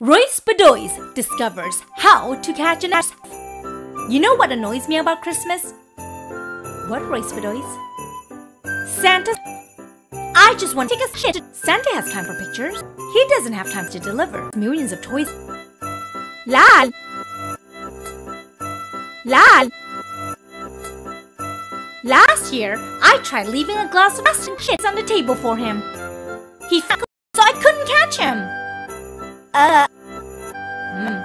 Royce Potatoes discovers how to catch an ass. You know what annoys me about Christmas? What, Royce Potatoes? Santa. I just want to take a shit. Santa has time for pictures. He doesn't have time to deliver millions of toys. Lal. Lal. Last year, I tried leaving a glass of ass and shits on the table for him. He so I couldn't catch him. Uh. Mm.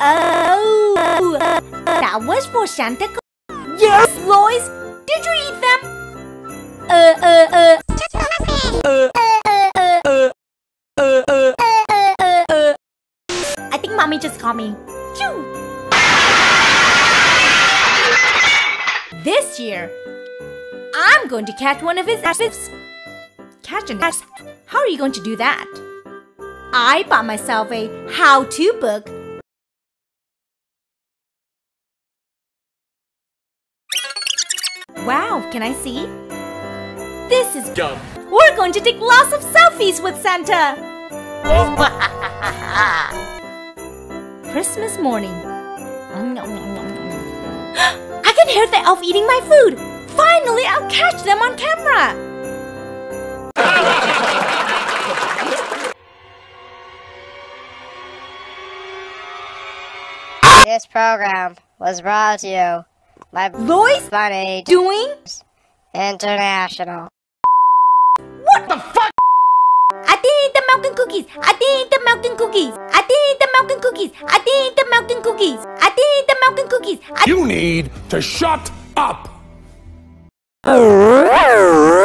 Oh. Uh, that was for Santa Claus. Yes, Lois. Did you eat them? Uh, uh, uh. Uh, uh, uh, uh, uh, uh, uh, uh. I think mommy just called me. Choo. This year, I'm going to catch one of his asses. Catch an ass? How are you going to do that? I bought myself a how-to book. Wow, can I see? This is Dumb. We're going to take lots of selfies with Santa. Oh. Christmas morning. I can hear the elf eating my food. Finally, I'll catch them on camera. This program was brought to you by Lois Bunny doing International. what the fuck? I didn't eat the milk and cookies. I didn't eat the milk and cookies. I didn't eat the milk and cookies. I didn't eat the milk and cookies. I didn't eat the milk and cookies. You need to shut up.